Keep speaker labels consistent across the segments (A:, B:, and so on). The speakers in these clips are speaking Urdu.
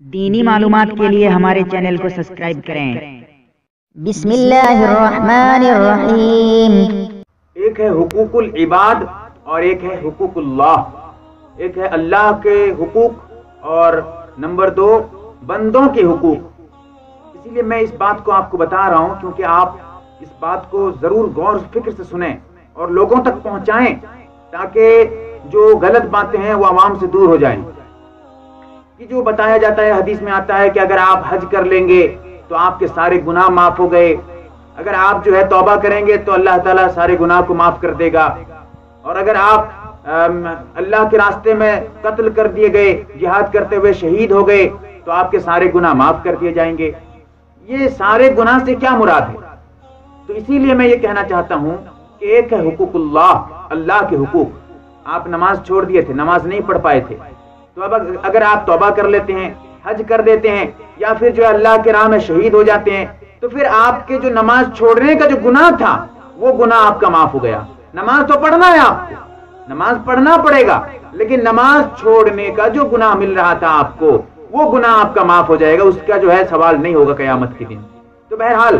A: دینی معلومات کے لیے ہمارے چینل کو سبسکرائب کریں۔
B: بسم اللہ الرحمن الرحیم۔
C: ایک ہے حقوق العباد اور ایک ہے حقوق اللہ۔ ایک ہے اللہ کے حقوق اور نمبر دو بندوں کے حقوق۔ اسی لیے میں اس بات کو آپ کو بتا رہا ہوں کیونکہ آپ اس بات کو ضرور غور و فکر سے سنیں اور لوگوں تک پہنچائیں تاکہ جو غلط باتیں ہیں وہ عوام سے دور ہو جائیں۔ کہ جو بتایا جاتا ہے، حدیث میں آتا ہے کہ اگر آپ حج کر لیں گے تو آپ کے سارے گناہ معاف ہو گئے۔ اگر آپ جو ہے توبہ کریں گے تو اللہ تعالیٰ سارے گناہ کو معاف کر دے گا۔ اور اگر آپ اللہ کے راستے میں قتل کر دیے گئے، جہاد کرتے ہوئے شہید ہو گئے، تو آپ کے سارے گناہ معاف کر دیے جائیں گے۔ یہ سارے گناہ سے کیا مراد ہے؟ تو اسی لیے میں یہ کہنا چاہتا ہوں کہ ایک ہے حقوق اللہ اللہ کے حقوق۔ آپ نماز چھوڑ دیے تھے، نماز نہیں پڑھ پائے تھے۔ تو اب اگر آپ توبہ کر لیتے ہیں، حج کر دیتے ہیں، یا پھر جو اللہ کے راہ میں شہید ہو جاتے ہیں، تو پھر آپ کے جو نماز چھوڑنے کا جو گناہ تھا، وہ گناہ آپ کا معاف ہو گیا۔ نماز تو پڑھنا ہے آپ کو۔ نماز پڑھنا پڑے گا، لیکن نماز چھوڑنے کا جو گناہ مل رہا تھا آپ کو، وہ گناہ آپ کا معاف ہو جائے گا، اس کا جو ہے سوال نہیں ہوگا قیامت کے دن۔ تو بہرحال،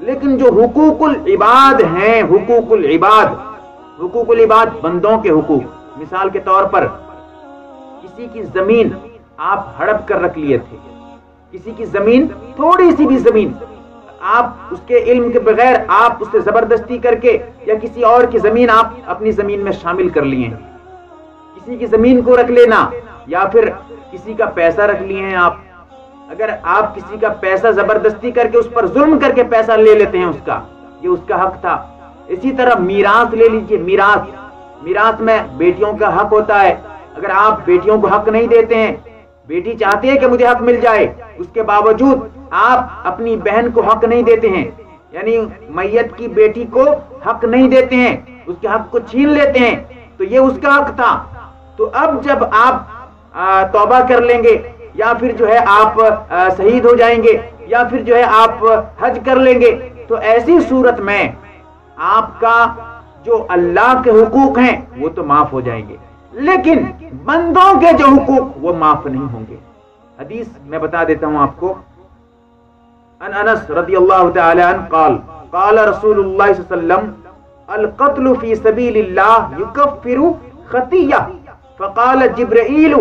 C: لیکن جو حقوق العباد ہیں، حقوق العباد حقوق العباد بندوں کے حقوق، مثال کے طور پر کسی کی زمین آپ ہڑپ کر رکھ لیے تھے، کسی کی زمین تھوڑی سی بھی زمین، آپ اس کے علم کے بغیر آپ اس سے زبردستی کر کے یا کسی اور کی زمین آپ اپنی زمین میں شامل کر لیے۔ ہیں کسی کی زمین کو رکھ لینا یا پھر کسی کا پیسہ رکھ لیے ہیں آپ۔ اگر آپ کسی کا پیسہ زبردستی کر کے اس پر ظلم کر کے پیسہ لے لیتے ہیں اس کا، یہ اس کا حق تھا۔ اسی طرح میراث لے لیجیے، میراث۔ میراث میں بیٹیوں کا حق ہوتا ہے اگر آپ بیٹیوں کو حق نہیں دیتے ہیں، بیٹی چاہتے ہیں کہ مجھے حق مل جائے، اس کے باوجود آپ اپنی بہن کو حق نہیں دیتے ہیں۔ یعنی میت کی بیٹی کو حق نہیں دیتے ہیں، اس کے حق کو چھین لیتے ہیں۔ تو یہ اس کا حق تھا۔ تو اب جب آپ توبہ کر لیں گے، یا پھر جو ہے آپ شہید ہو جائیں گے، یا پھر جو ہے آپ حج کر لیں گے، تو ایسی صورت میں آپ کا جو اللہ کے حقوق ہیں، وہ تو معاف ہو جائیں گے۔ لیکن بندوں کے جو حقوق وہ معاف نہیں ہوں گے۔ حدیث میں بتا دیتا ہوں آپ کو۔ ان انس رضی اللہ تعالی عنہ قال قال رسول اللہ صلی اللہ علیہ وسلم، القتل فی سبیل اللہ یکفر خطیہ فقال جبرائیل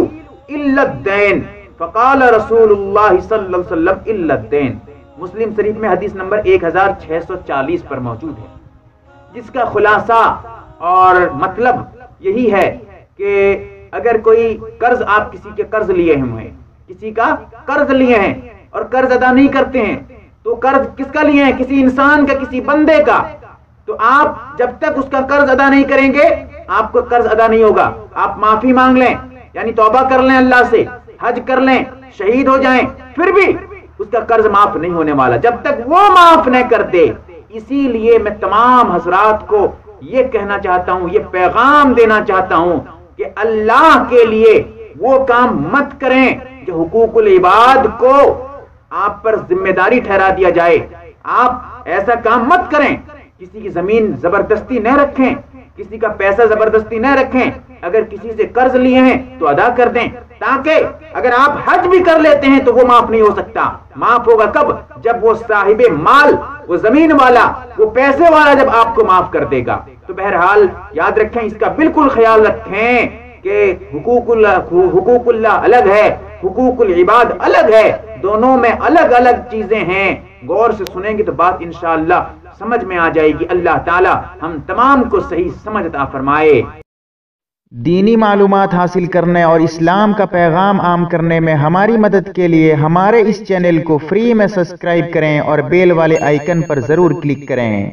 C: الا الدین۔ فقال رسول اللہ صلی اللہ علیہ وسلم الا الدین۔ مسلم شریف میں حدیث نمبر 1640 پر موجود ہے۔ جس کا خلاصہ اور مطلب یہی ہے کہ اگر کوئی قرض آپ کسی کے قرض لیے ہیں، کسی کا قرض لیے ہیں اور قرض ادا نہیں کرتے ہیں، تو قرض کس کا لیے ہیں؟ کسی انسان کا، کسی بندے کا۔ تو آپ جب تک اس کا قرض ادا نہیں کریں گے، آپ کو قرض ادا نہیں ہوگا۔ آپ معافی مانگ لیں یعنی توبہ کر لیں اللہ سے، حج کر لیں، شہید ہو جائیں، پھر بھی اس کا قرض معاف نہیں ہونے والا۔ جب تک وہ معاف نہیں کرتے اسی لیے میں تمام حضرات کو یہ کہنا چاہتا ہوں، یہ پیغام دینا چاہتا ہوں کہ اللہ کے لیے وہ کام مت کریں جو حقوق العباد کو آپ پر ذمہ داری ٹھہرا دیا جائے۔ آپ ایسا کام مت کریں۔ کسی کی زمین زبردستی نہ رکھیں، کسی کا پیسہ زبردستی نہ رکھیں۔ اگر کسی سے قرض لیے ہیں تو ادا کر دیں۔ تاکہ اگر آپ حج بھی کر لیتے ہیں تو وہ معاف نہیں ہو سکتا۔ معاف ہوگا کب؟ جب وہ صاحب مال وہ زمین والا، وہ پیسے والا جب آپ کو معاف کر دے گا۔ تو بہرحال یاد رکھیں، اس کا بالکل خیال رکھیں کہ حقوق اللہ حقوق اللہ الگ ہے، حقوق العباد الگ ہے۔ دونوں میں الگ الگ چیزیں ہیں۔ غور سے سنیں گے تو بات انشاءاللہ سمجھ میں آ جائے گی۔ اللہ تعالی ہم تمام کو صحیح سمجھ عطا فرمائے۔
D: دینی معلومات حاصل کرنے اور اسلام کا پیغام عام کرنے میں ہماری مدد کے لیے ہمارے اس چینل کو فری میں سبسکرائب کریں اور بیل والے آئیکن پر ضرور کلک کریں۔